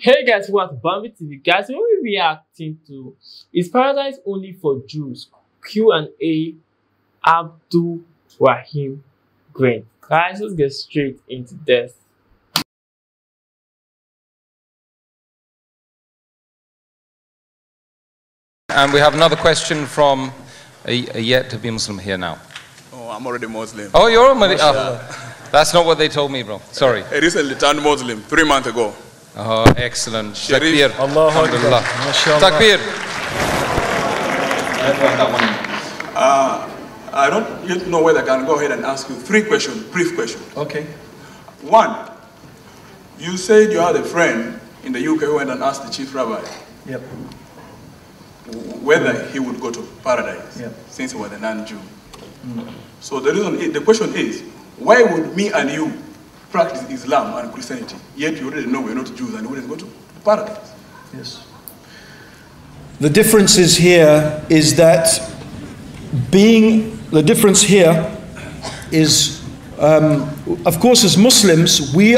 Hey guys, welcome to Bambi TV. Guys, when we reacting to is paradise only for Jews? Q and A Abdur Raheem Green. Guys, let's get straight into this. And we have another question from a, a yet to be Muslim here now. Oh, I'm already Muslim. Oh, you're already. Oh, that's not what they told me, bro. Sorry. I recently turned Muslim three months ago. Oh, excellent. Sharif. Takbir. Allahu Akbar. Alhamdulillah. MashaAllah. Takbir. Uh, I don't yet know whether I can go ahead and ask you three questions, brief questions. Okay. One, you said you had a friend in the UK who went and asked the chief rabbi Yep. whether he would go to paradise Yeah. since he was a non-Jew. So the reason, the question is, why would me and you practice Islam and Christianity, yet you already know we're not Jews and we wouldn't go to paradise? Yes. The difference is here is that being the difference here is, um, of course, as Muslims, we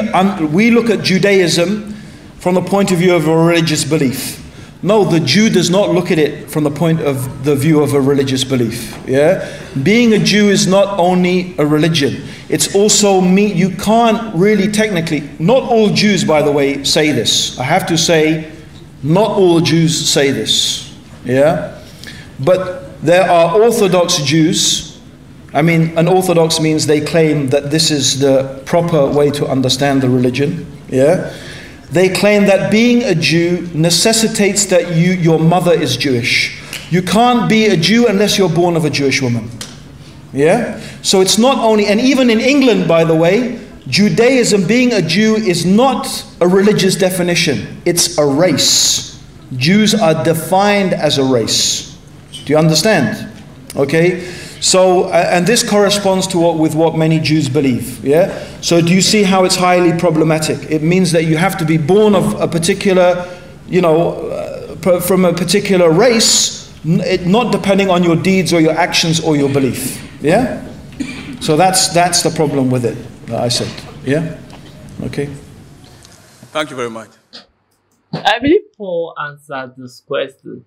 we look at Judaism from the point of view of a religious belief. No, the Jew does not look at it from the point of the view of a religious belief. Yeah, being a Jew is not only a religion; it's also me. You can't really technically. Not all Jews, by the way, say this. I have to say, not all Jews say this. Yeah, but there are Orthodox Jews. I mean, an Orthodox means they claim that this is the proper way to understand the religion. Yeah. They claim that being a Jew necessitates that you, your mother is Jewish. You can't be a Jew unless you're born of a Jewish woman. Yeah? So it's not only, and even in England, by the way, Judaism, being a Jew, is not a religious definition, it's a race. Jews are defined as a race. Do you understand? Okay? So, and this corresponds to what, with what many Jews believe. Yeah? So, do you see how it's highly problematic? It means that you have to be born of a particular, you know, uh, from a particular race, not depending on your deeds or your actions or your belief. Yeah? So, that's, that's the problem with it, that I said. Yeah? Okay? Thank you very much. I believe Paul answered this question.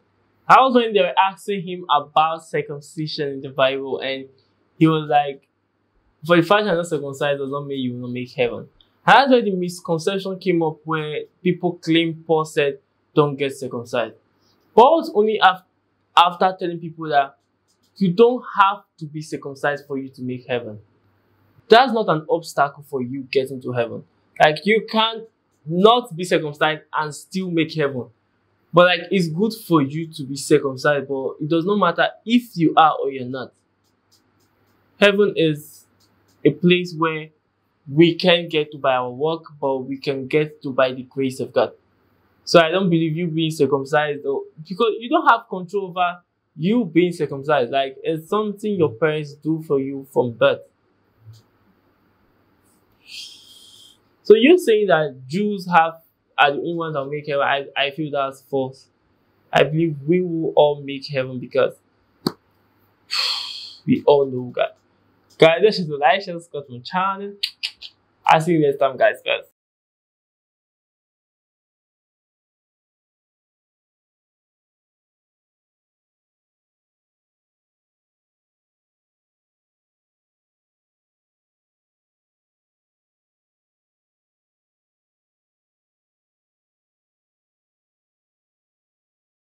I was when they were asking him about circumcision in the Bible, and he was like, For the fact you're not circumcised does not mean you will not make heaven. And that's where the misconception came up where people claim Paul said, Don't get circumcised. Paul was only af- after telling people that you don't have to be circumcised for you to make heaven. That's not an obstacle for you getting to heaven. Like you can't not be circumcised and still make heaven. But like it's good for you to be circumcised, but it does not matter if you are or you're not. Heaven is a place where we can get to by our work, but we can get to by the grace of God. So I don't believe you being circumcised or because you don't have control over you being circumcised. Like it's something your mm. parents do for you from birth. So you're saying that Jews have are the only ones that make heaven. I, I feel that's false. I believe we will all make heaven because we all know God. Guys, this is show Scott from channel. I'll see you next time, guys. Guys.